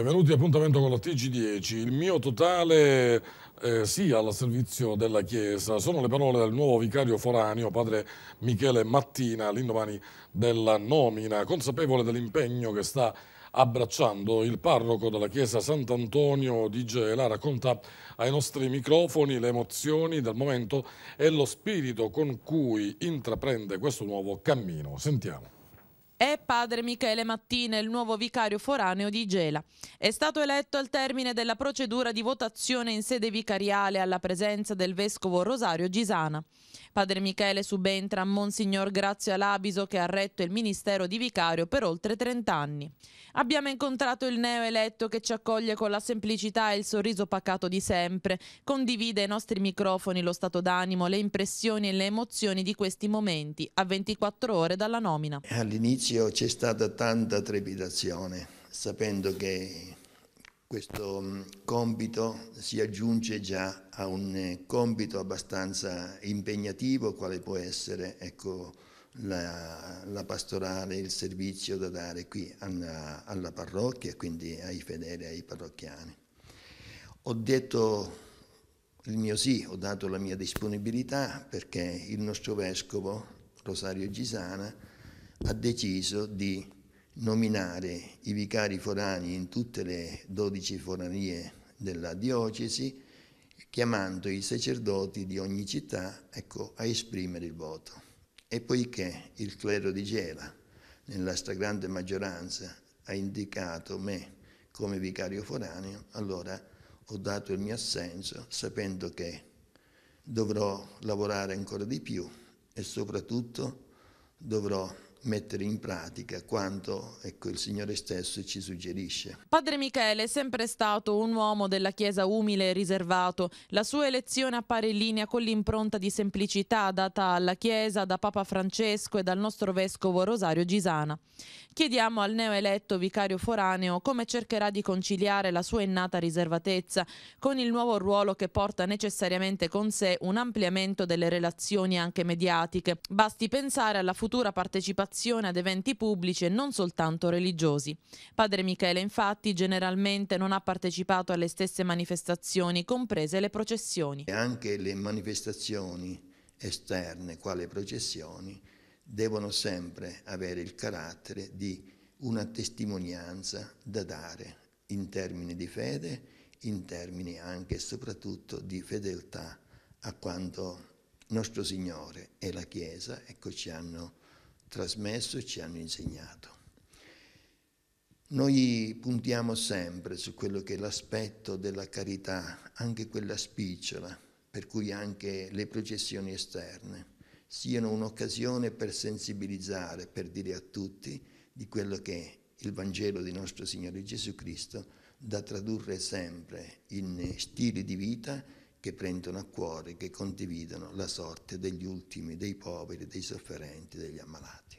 Benvenuti appuntamento con la TG10. Il mio totale eh, sì al servizio della Chiesa sono le parole del nuovo vicario foraneo, padre Michele Mattina, all'indomani della nomina, consapevole dell'impegno che sta abbracciando il parroco della chiesa Sant'Antonio di Gela, racconta ai nostri microfoni le emozioni del momento e lo spirito con cui intraprende questo nuovo cammino. Sentiamo. È padre Michele Mattina, il nuovo vicario foraneo di Gela. È stato eletto al termine della procedura di votazione in sede vicariale alla presenza del vescovo Rosario Gisana. Padre Michele subentra a Monsignor Grazia Labiso che ha retto il ministero di vicario per oltre 30 anni. Abbiamo incontrato il neo eletto che ci accoglie con la semplicità e il sorriso pacato di sempre, condivide ai nostri microfoni lo stato d'animo, le impressioni e le emozioni di questi momenti, a 24 ore dalla nomina. All'inizio c'è stata tanta trepidazione, sapendo che questo mm, compito si aggiunge già a un eh, compito abbastanza impegnativo, quale può essere ecco, la, la, pastorale, il servizio da dare qui alla, alla parrocchia, quindi ai fedeli, ai parrocchiani. Ho detto il mio sì, ho dato la mia disponibilità perché il nostro vescovo, Rosario Gisana, ha deciso di nominare i vicari forani in tutte le dodici foranie della diocesi, chiamando i sacerdoti di ogni città ecco, a esprimere il voto. E poiché il clero di Gela, nella stragrande maggioranza, ha indicato me come vicario foraneo, allora ho dato il mio assenso sapendo che dovrò lavorare ancora di più e soprattutto dovrò mettere in pratica quanto ecco, il Signore stesso ci suggerisce. Padre Michele è sempre stato un uomo della Chiesa umile e riservato. La sua elezione appare in linea con l'impronta di semplicità data alla Chiesa da Papa Francesco e dal nostro vescovo Rosario Gisana. Chiediamo al neoeletto vicario foraneo come cercherà di conciliare la sua innata riservatezza con il nuovo ruolo che porta necessariamente con sé un ampliamento delle relazioni anche mediatiche. Basti pensare alla futura partecipazione partecipazione ad eventi pubblici e non soltanto religiosi. Padre Michele infatti generalmente non ha partecipato alle stesse manifestazioni, comprese le processioni. Anche le manifestazioni esterne, quale processioni, devono sempre avere il carattere di una testimonianza da dare in termini di fede, in termini anche e soprattutto di fedeltà a quanto nostro Signore e la Chiesa ecco, ci hanno trasmesso e ci hanno insegnato. Noi puntiamo sempre su quello che è l'aspetto della carità, anche quella spicciola, per cui anche le processioni esterne siano un'occasione per sensibilizzare, per dire a tutti di quello che il Vangelo di nostro Signore Gesù Cristo, da tradurre sempre in stili di vita che prendono a cuore, che condividono la sorte degli ultimi, dei poveri, dei sofferenti, degli ammalati.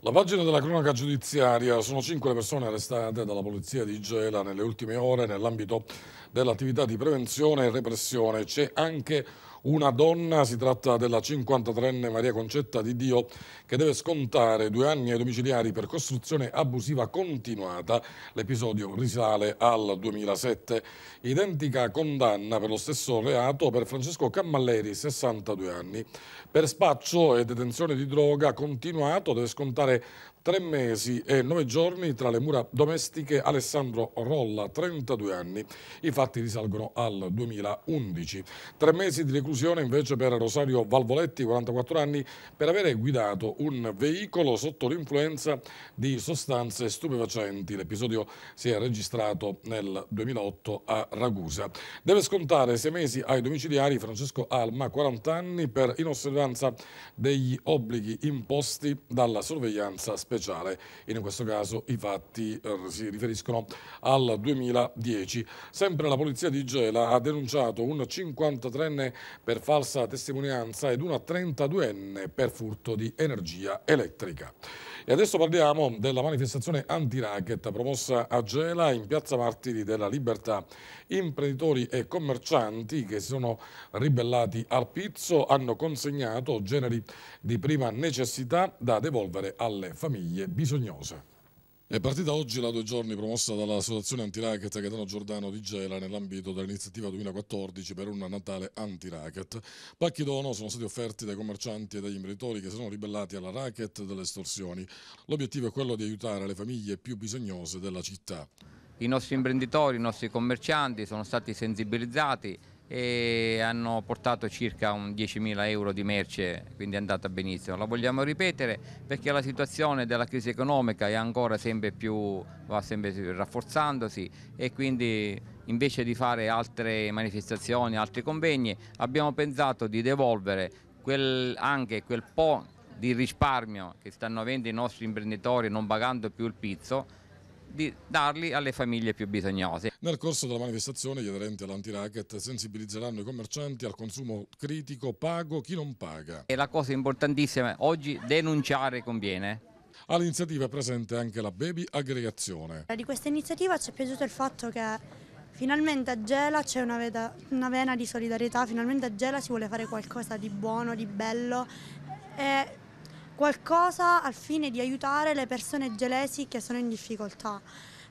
La pagina della cronaca giudiziaria sono cinque le persone arrestate dalla polizia di Gela nelle ultime ore nell'ambito dell'attività di prevenzione e repressione. C'è anche una donna, si tratta della 53enne Maria Concetta di Dio, che deve scontare due anni ai domiciliari per costruzione abusiva continuata. L'episodio risale al 2007. Identica condanna per lo stesso reato per Francesco Cammalleri, 62 anni. Per spaccio e detenzione di droga continuato deve scontare tre mesi e nove giorni tra le mura domestiche Alessandro Rolla, 32 anni. I fatti risalgono al 2011. Tre mesi di reclusione invece per Rosario Valvoletti, 44 anni, per avere guidato un veicolo sotto l'influenza di sostanze stupefacenti. L'episodio si è registrato nel 2008 a Ragusa. Deve scontare sei mesi ai domiciliari Francesco Alma, 40 anni, per inosservanza degli obblighi imposti dalla sorveglianza speciale speciale. In questo caso i fatti eh, si riferiscono al 2010. Sempre la polizia di Gela ha denunciato un 53enne per falsa testimonianza ed una 32enne per furto di energia elettrica. E adesso parliamo della manifestazione anti-racket promossa a Gela in Piazza Martiri della Libertà. Imprenditori e commercianti che si sono ribellati al pizzo hanno consegnato generi di prima necessità da devolvere alle famiglie bisognose. È partita oggi la due giorni promossa dall'Associazione Antiracket Gaetano Giordano di Gela nell'ambito dell'iniziativa 2014 per un Natale anti-racket. Pacchi dono sono stati offerti dai commercianti e dagli imprenditori che si sono ribellati alla racket delle estorsioni. L'obiettivo è quello di aiutare le famiglie più bisognose della città. I nostri imprenditori, i nostri commercianti sono stati sensibilizzati e hanno portato circa 10.000 euro di merce, quindi è andata benissimo. La vogliamo ripetere perché la situazione della crisi economica è ancora sempre più, va sempre rafforzandosi e quindi invece di fare altre manifestazioni, altri convegni, abbiamo pensato di devolvere quel, anche quel po' di risparmio che stanno avendo i nostri imprenditori non pagando più il pizzo di darli alle famiglie più bisognose. Nel corso della manifestazione gli aderenti all'anti-racket sensibilizzeranno i commercianti al consumo critico pago chi non paga. E la cosa importantissima oggi denunciare conviene. All'iniziativa è presente anche la Baby Aggregazione. Di questa iniziativa ci è piaciuto il fatto che finalmente a Gela c'è una, una, vena di solidarietà, finalmente a Gela si vuole fare qualcosa di buono, di bello e qualcosa al fine di aiutare le persone gelesi che sono in difficoltà.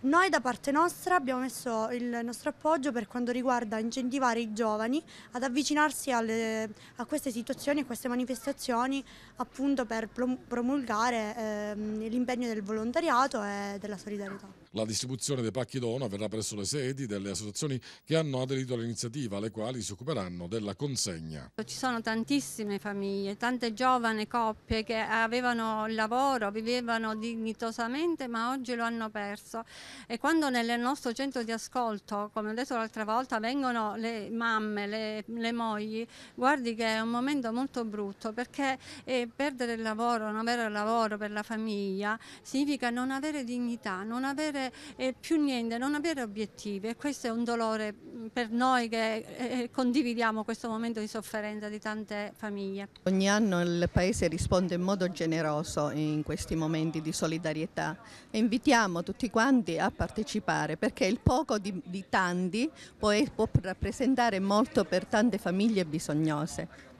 Noi da parte nostra abbiamo messo il nostro appoggio per quanto riguarda incentivare i giovani ad avvicinarsi alle, a queste situazioni, a queste manifestazioni appunto per promulgare eh, l'impegno del volontariato e della solidarietà. La distribuzione dei pacchi dono avverrà presso le sedi delle associazioni che hanno aderito all'iniziativa, le quali si occuperanno della consegna. Ci sono tantissime famiglie, tante giovani coppie che avevano il lavoro, vivevano dignitosamente ma oggi lo hanno perso e quando nel nostro centro di ascolto, come ho detto l'altra volta, vengono le mamme, le, le mogli, guardi che è un momento molto brutto perché eh, perdere il lavoro, non avere il lavoro per la famiglia significa non avere dignità, non avere eh, più niente, non avere obiettivi e questo è un dolore mm, per noi che eh, condividiamo questo momento di sofferenza di tante famiglie. Ogni anno il Paese risponde in modo generoso in questi momenti di solidarietà e invitiamo tutti quanti a partecipare perché il poco di, di tanti può, può rappresentare molto per tante famiglie bisognose.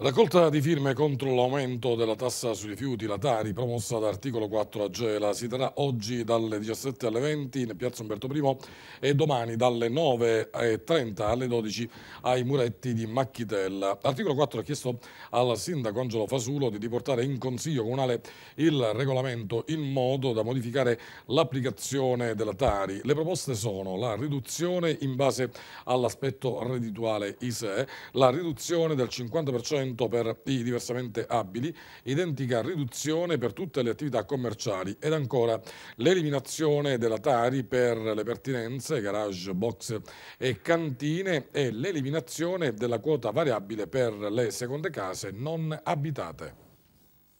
Raccolta di firme contro l'aumento della tassa sui rifiuti, la Tari, promossa da Articolo 4 a Gela, si terrà oggi dalle 17 alle 20 in Piazza Umberto I e domani dalle 9.30 alle 12 ai muretti di Macchitella. Articolo 4 ha chiesto al sindaco Angelo Fasulo di riportare in Consiglio Comunale il regolamento in modo da modificare l'applicazione della Tari. Le proposte sono la riduzione in base all'aspetto reddituale ISEE, la riduzione del 50% per i diversamente abili, identica riduzione per tutte le attività commerciali ed ancora l'eliminazione della Tari per le pertinenze, garage, box e cantine e l'eliminazione della quota variabile per le seconde case non abitate.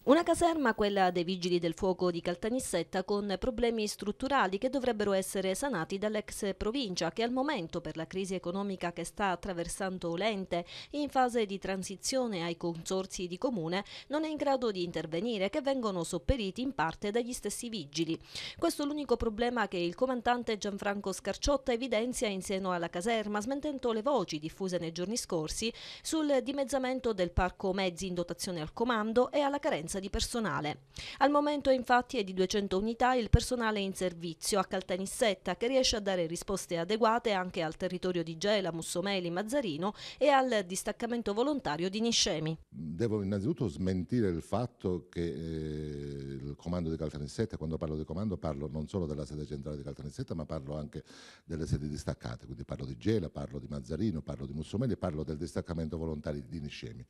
Una caserma, quella dei Vigili del Fuoco di Caltanissetta, con problemi strutturali che dovrebbero essere sanati dall'ex provincia, che al momento, per la crisi economica che sta attraversando l'ente, in fase di transizione ai consorzi di comune, non è in grado di intervenire, che vengono sopperiti in parte dagli stessi vigili. Questo è l'unico problema che il comandante Gianfranco Scarciotta evidenzia in seno alla caserma, smentendo le voci diffuse nei giorni scorsi sul dimezzamento del parco mezzi in dotazione al comando e alla carenza di personale. Al momento infatti è di 200 unità il personale in servizio a Caltanissetta che riesce a dare risposte adeguate anche al territorio di Gela, Mussomeli, Mazzarino e al distaccamento volontario di Niscemi. Devo innanzitutto smentire il fatto che eh, il comando di Caltanissetta, quando parlo di comando parlo non solo della sede centrale di Caltanissetta ma parlo anche delle sedi distaccate, quindi parlo di Gela, parlo di Mazzarino, parlo di Mussomeli e parlo del distaccamento volontario di Niscemi.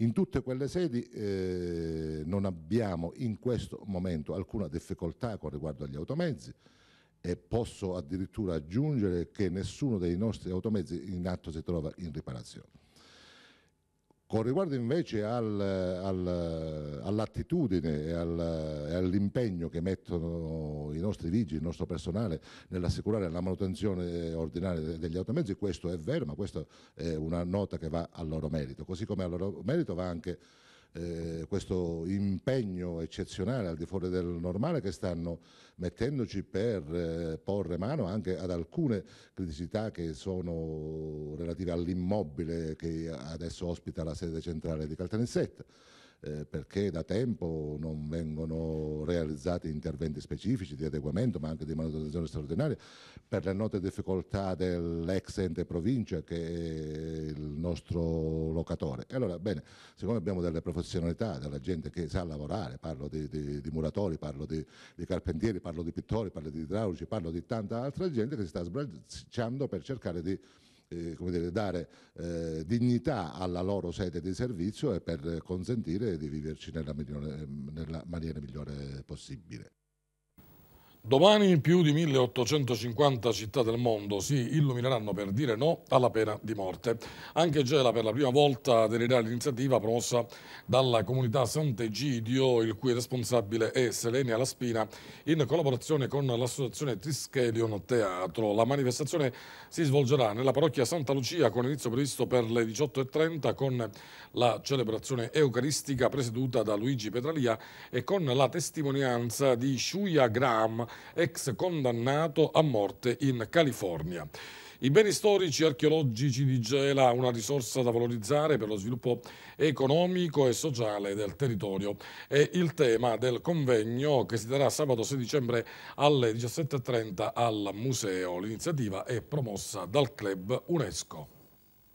In tutte quelle sedi eh, non abbiamo in questo momento alcuna difficoltà con riguardo agli automezzi e posso addirittura aggiungere che nessuno dei nostri automezzi in atto si trova in riparazione. Con riguardo invece al, al, all'attitudine e, al, e, all'impegno che mettono i nostri vigili, il nostro personale nell'assicurare la manutenzione ordinaria degli automezzi, questo è vero, ma questa è una nota che va a loro merito. Così come a loro merito va anche eh, questo impegno eccezionale al di fuori del normale che stanno mettendoci per eh, porre mano anche ad alcune criticità che sono relative all'immobile che adesso ospita la sede centrale di Caltanissetta eh, perché da tempo non vengono realizzati interventi specifici di adeguamento ma anche di manutenzione straordinaria per le note difficoltà dell'ex ente provincia che è il nostro locatore. E allora, bene, siccome abbiamo delle professionalità, della gente che sa lavorare, parlo di, di, di muratori, parlo di, di, carpentieri, parlo di pittori, parlo di idraulici, parlo di tanta altra gente che si sta sbracciando per cercare di eh, dire, dare eh, dignità alla loro sede di servizio e per consentire di viverci nella, migliore, nella maniera migliore possibile. Domani più di 1850 città del mondo si illumineranno per dire no alla pena di morte. Anche Gela per la prima volta aderirà all'iniziativa promossa dalla comunità Sant'Egidio, il cui responsabile è Selenia Laspina, in collaborazione con l'associazione Trischelion Teatro. La manifestazione si svolgerà nella parrocchia Santa Lucia con inizio previsto per le 18.30 con la celebrazione eucaristica presieduta da Luigi Petralia e con la testimonianza di Shuya Graham, ex condannato a morte in California. I beni storici e archeologici di Gela, una risorsa da valorizzare per lo sviluppo economico e sociale del territorio, è il tema del convegno che si terrà sabato 6 dicembre alle 17.30 al museo. L'iniziativa è promossa dal club UNESCO.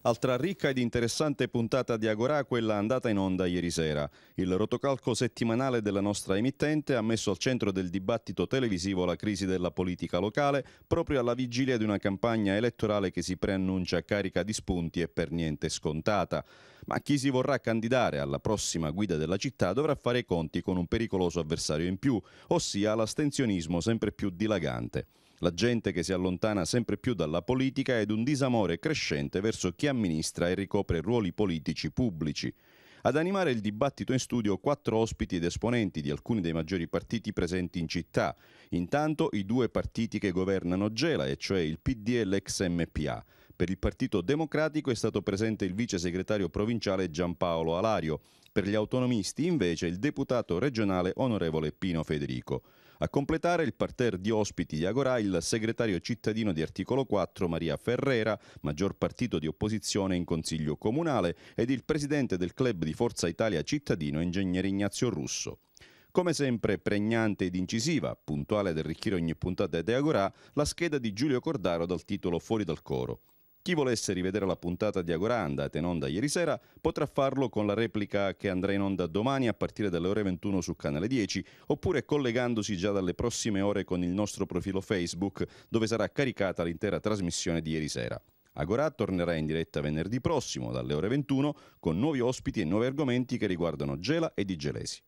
Altra ricca ed interessante puntata di Agorà quella andata in onda ieri sera. Il rotocalco settimanale della nostra emittente ha messo al centro del dibattito televisivo la crisi della politica locale proprio alla vigilia di una campagna elettorale che si preannuncia carica di spunti e per niente scontata. Ma chi si vorrà candidare alla prossima guida della città dovrà fare i conti con un pericoloso avversario in più, ossia l'astensionismo sempre più dilagante la gente che si allontana sempre più dalla politica ed un disamore crescente verso chi amministra e ricopre ruoli politici pubblici. Ad animare il dibattito in studio quattro ospiti ed esponenti di alcuni dei maggiori partiti presenti in città. Intanto i due partiti che governano Gela, e cioè il PD e l'ex MPA. Per il Partito Democratico è stato presente il vice segretario provinciale Giampaolo Alario. Per gli autonomisti invece il deputato regionale onorevole Pino Federico. A completare il parterre di ospiti di Agorà il segretario cittadino di Articolo 4 Maria Ferrera, maggior partito di opposizione in Consiglio Comunale, ed il presidente del club di Forza Italia cittadino Ingegnere Ignazio Russo. Come sempre pregnante ed incisiva, puntuale ad arricchire ogni puntata di Agorà, la scheda di Giulio Cordaro dal titolo Fuori dal coro. Chi volesse rivedere la puntata di Agora andata in onda ieri sera potrà farlo con la replica che andrà in onda domani a partire dalle ore 21 su canale 10 oppure collegandosi già dalle prossime ore con il nostro profilo Facebook dove sarà caricata l'intera trasmissione di ieri sera. Agora tornerà in diretta venerdì prossimo dalle ore 21 con nuovi ospiti e nuovi argomenti che riguardano Gela e Di Gelesi.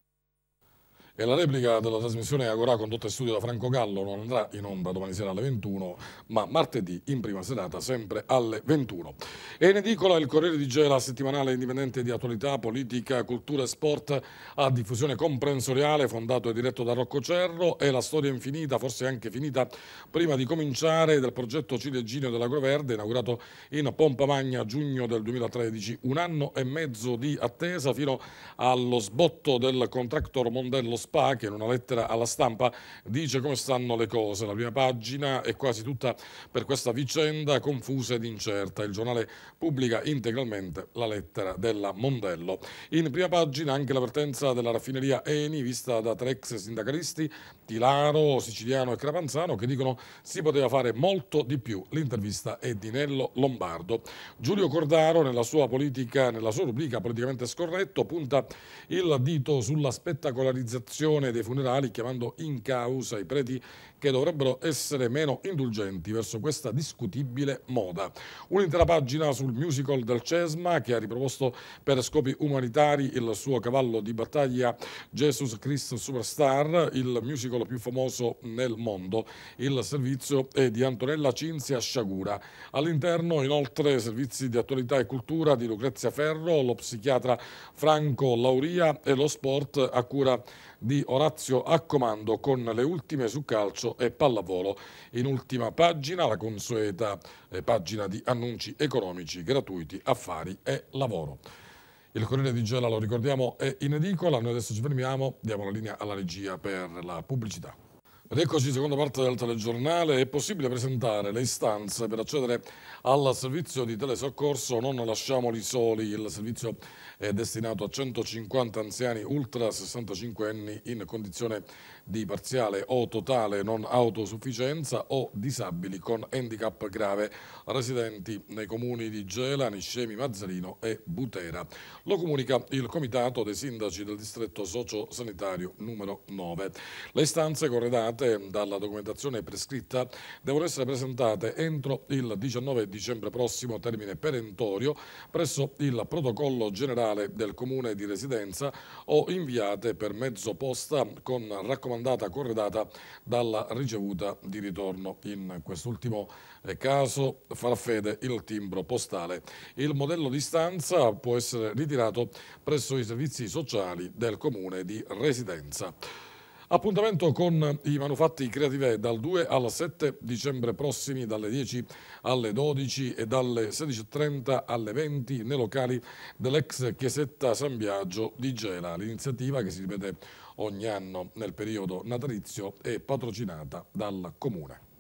E la replica della trasmissione Agorà condotta in studio da Franco Gallo non andrà in onda domani sera alle 21, ma martedì in prima serata sempre alle 21. E in edicola il Corriere di Gela, settimanale indipendente di attualità, politica, cultura e sport a diffusione comprensoriale, fondato e diretto da Rocco Cerro, è la storia infinita, forse anche finita prima di cominciare, del progetto ciliegino dell'Agroverde, inaugurato in Pompa Magna a giugno del 2013. Un anno e mezzo di attesa fino allo sbotto del contractor Mondello SPA che in una lettera alla stampa dice come stanno le cose. La prima pagina è quasi tutta per questa vicenda confusa ed incerta. Il giornale pubblica integralmente la lettera della Mondello. In prima pagina anche l'avvertenza della raffineria Eni vista da tre ex sindacalisti, Tilaro, Siciliano e Crapanzano, che dicono si poteva fare molto di più. L'intervista è di Nello Lombardo. Giulio Cordaro nella sua politica, nella sua rubrica politicamente scorretto, punta il dito sulla spettacolarizzazione organizzazione dei funerali chiamando in causa i preti che dovrebbero essere meno indulgenti verso questa discutibile moda. Un'intera pagina sul musical del Cesma che ha riproposto per scopi umanitari il suo cavallo di battaglia Jesus Christ Superstar, il musical più famoso nel mondo. Il servizio è di Antonella Cinzia Sciagura. All'interno inoltre servizi di attualità e cultura di Lucrezia Ferro, lo psichiatra Franco Lauria e lo sport a cura di Orazio Accomando con le ultime su calcio e pallavolo. In ultima pagina la consueta eh, pagina di annunci economici, gratuiti, affari e lavoro. Il Corriere di Gela, lo ricordiamo, è in edicola. Noi adesso ci fermiamo, diamo la linea alla regia per la pubblicità. Eccoci, seconda parte del telegiornale. È possibile presentare le istanze per accedere al servizio di telesoccorso Non lasciamoli soli. Il servizio è destinato a 150 anziani ultra 65 anni in condizione di parziale o totale non autosufficienza o disabili con handicap grave residenti nei comuni di Gela, Niscemi, Mazzarino e Butera. Lo comunica il comitato dei sindaci del distretto sociosanitario numero 9. Le istanze corredate dalla documentazione prescritta devono essere presentate entro il 19 dicembre prossimo, termine perentorio, presso il protocollo generale del comune di residenza o inviate per mezzo posta con raccomandata corredata dalla ricevuta di ritorno. In quest'ultimo caso farà fede il timbro postale. Il modello di stanza può essere ritirato presso i servizi sociali del comune di residenza. Appuntamento con i manufatti creative dal 2 al 7 dicembre prossimi dalle 10 alle 12 e dalle 16.30 alle 20 nei locali dell'ex chiesetta San Biagio di Gela. L'iniziativa che si ripete ogni anno nel periodo natalizio è patrocinata dal Comune.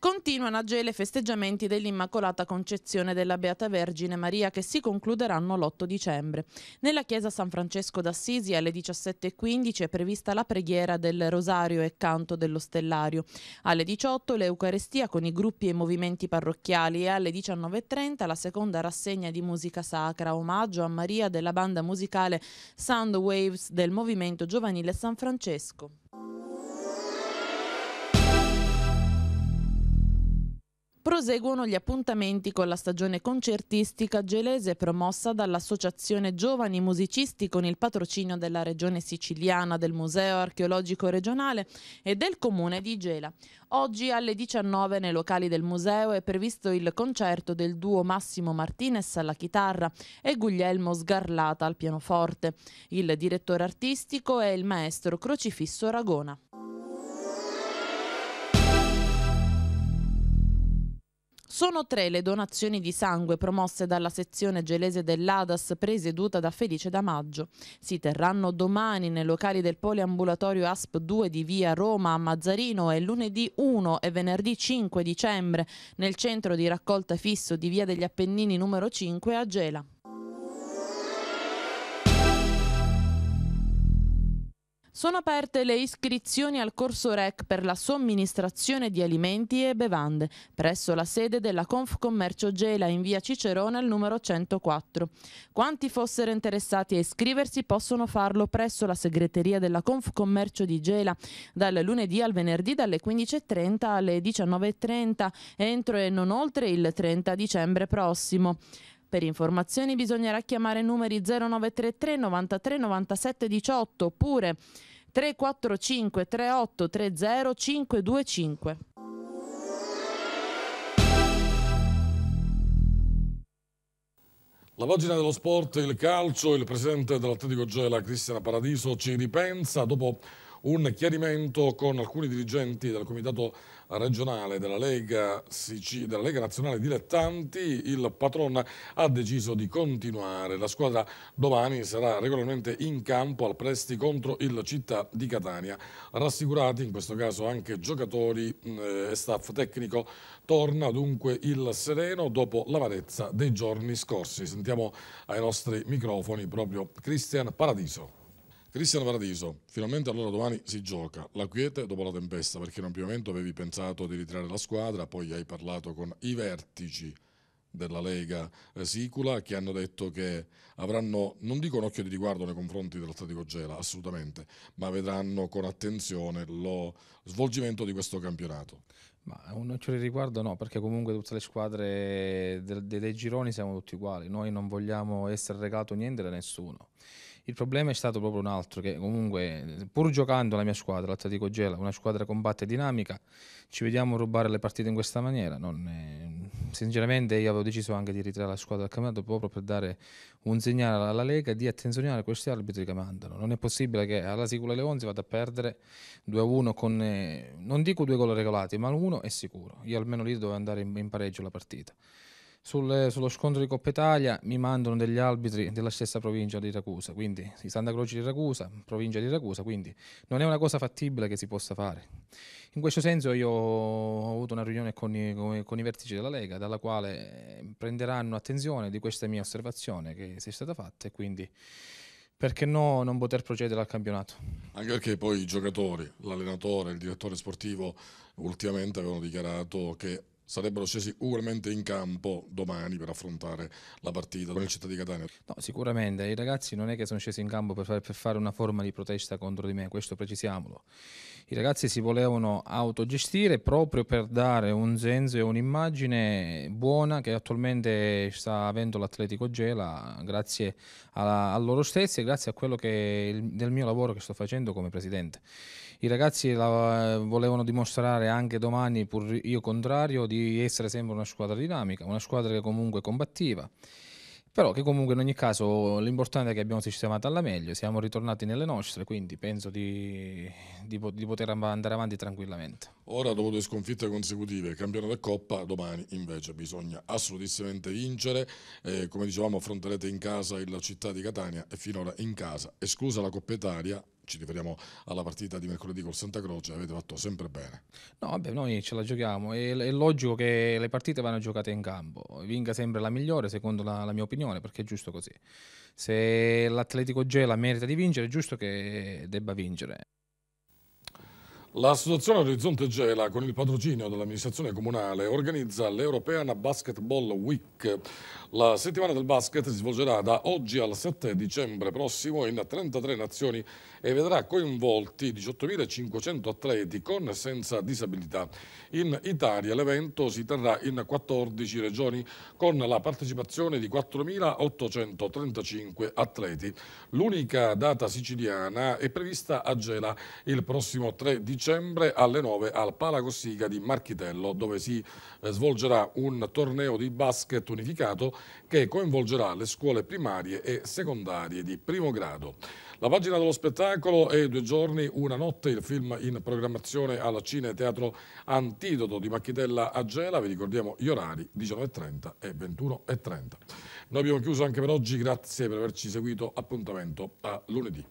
Continuano a Gela i festeggiamenti dell'Immacolata Concezione della Beata Vergine Maria che si concluderanno l'8 dicembre. Nella chiesa San Francesco d'Assisi alle 17.15 è prevista la preghiera del Rosario e canto dello Stellario. Alle 18 l'Eucarestia con i gruppi e i movimenti parrocchiali e alle 19.30 la seconda rassegna di musica sacra, omaggio a Maria della banda musicale Sound Waves del Movimento Giovanile San Francesco. Proseguono gli appuntamenti con la stagione concertistica gelese promossa dall'Associazione Giovani Musicisti con il patrocinio della Regione Siciliana, del Museo Archeologico Regionale e del Comune di Gela. Oggi alle 19 nei locali del museo è previsto il concerto del duo Massimo Martinez alla chitarra e Guglielmo Sgarlata al pianoforte. Il direttore artistico è il maestro Crocifisso Ragona. Sono tre le donazioni di sangue promosse dalla sezione gelese dell'ADAS presieduta da Felice Damaggio. Si terranno domani nei locali del poliambulatorio ASP 2 di via Roma a Mazzarino e lunedì 1 e venerdì 5 dicembre nel centro di raccolta fisso di via degli Appennini numero 5 a Gela. Sono aperte le iscrizioni al corso REC per la somministrazione di alimenti e bevande presso la sede della Confcommercio Gela in via Cicerone al numero 104. Quanti fossero interessati a iscriversi possono farlo presso la segreteria della Confcommercio di Gela dal lunedì al venerdì dalle 15.30 alle 19.30 entro e non oltre il 30 dicembre prossimo. Per informazioni bisognerà chiamare numeri 0933 93 97 18 oppure 345 3830 525. La pagina dello sport, il calcio, il presidente dell'Atletico Gela, Cristiana Paradiso, ci ripensa dopo un chiarimento con alcuni dirigenti del comitato regionale della Lega, della Lega Nazionale Dilettanti, il patron ha deciso di continuare. La squadra domani sarà regolarmente in campo al Presti contro il Città di Catania. Rassicurati in questo caso anche giocatori eh, e staff tecnico, torna dunque il sereno dopo l'amarezza dei giorni scorsi. Sentiamo ai nostri microfoni proprio Cristian Paradiso. Cristiano Paradiso, finalmente allora domani si gioca. La quiete dopo la tempesta, perché in un primo momento avevi pensato di ritirare la squadra, poi hai parlato con i vertici della Lega eh, Sicula che hanno detto che avranno, non dico un occhio di riguardo nei confronti dell'Atletico Gela, assolutamente, ma vedranno con attenzione lo svolgimento di questo campionato. Ma un occhio di riguardo no, perché comunque tutte le squadre dei, dei gironi siamo tutti uguali, noi non vogliamo essere regalato niente da nessuno. Il problema è stato proprio un altro, che comunque pur giocando la mia squadra, l'Atletico Gela, una squadra combatta e dinamica, ci vediamo rubare le partite in questa maniera. È... Sinceramente io avevo deciso anche di ritirare la squadra dal campionato proprio per dare un segnale alla Lega di attenzione a questi arbitri che mandano. Non è possibile che alla Sicula Leonzi vada a perdere 2-1 con, eh, non dico due gol regolati, ma uno è sicuro. Io almeno lì dovevo andare in, in pareggio la partita sul, sullo scontro di Coppa Italia mi mandano degli arbitri della stessa provincia di Ragusa, quindi di Santa Croce di Ragusa, provincia di Ragusa, quindi non è una cosa fattibile che si possa fare. In questo senso io ho avuto una riunione con i, con, i vertici della Lega, dalla quale prenderanno attenzione di questa mia osservazione che si è stata fatta e quindi perché no non poter procedere al campionato. Anche perché poi i giocatori, l'allenatore, il direttore sportivo ultimamente avevano dichiarato che sarebbero scesi ugualmente in campo domani per affrontare la partita con il città di Catania? No, sicuramente, i ragazzi non è che sono scesi in campo per fare, per fare una forma di protesta contro di me, questo precisiamolo. I ragazzi si volevano autogestire proprio per dare un senso e un'immagine buona che attualmente sta avendo l'Atletico Gela grazie a, a loro stessi e grazie a quello che il, del mio lavoro che sto facendo come presidente. I ragazzi la, volevano dimostrare anche domani, pur io contrario, di essere sempre una squadra dinamica, una squadra che comunque combattiva. Però che comunque in ogni caso l'importante è che abbiamo sistemato alla meglio, siamo ritornati nelle nostre, quindi penso di, di, di, poter andare avanti tranquillamente. Ora dopo due sconfitte consecutive, campionato e coppa, domani invece bisogna assolutissimamente vincere, eh, come dicevamo affronterete in casa il città di Catania e finora in casa, esclusa la Coppa Italia, ci riferiamo alla partita di mercoledì col Santa Croce, avete fatto sempre bene. No, vabbè, noi ce la giochiamo, è, è logico che le partite vanno giocate in campo, vinca sempre la migliore secondo la, la mia opinione, perché è giusto così. Se l'Atletico Gela merita di vincere, è giusto che debba vincere. L'associazione Orizzonte Gela, con il patrocinio dell'amministrazione comunale, organizza l'European Basketball Week. La settimana del basket si svolgerà da oggi al 7 dicembre prossimo in 33 nazioni e vedrà coinvolti 18.500 atleti con e senza disabilità. In Italia l'evento si terrà in 14 regioni con la partecipazione di 4.835 atleti. L'unica data siciliana è prevista a Gela il prossimo 3 dicembre dicembre alle 9 al Palacossiga di Marchitello dove si eh, svolgerà un torneo di basket unificato che coinvolgerà le scuole primarie e secondarie di primo grado. La pagina dello spettacolo è Due giorni, una notte, il film in programmazione al Cine Teatro Antidoto di Macchitella a Gela. Vi ricordiamo gli orari 19.30 e 21.30. Noi abbiamo chiuso anche per oggi, grazie per averci seguito. Appuntamento a lunedì.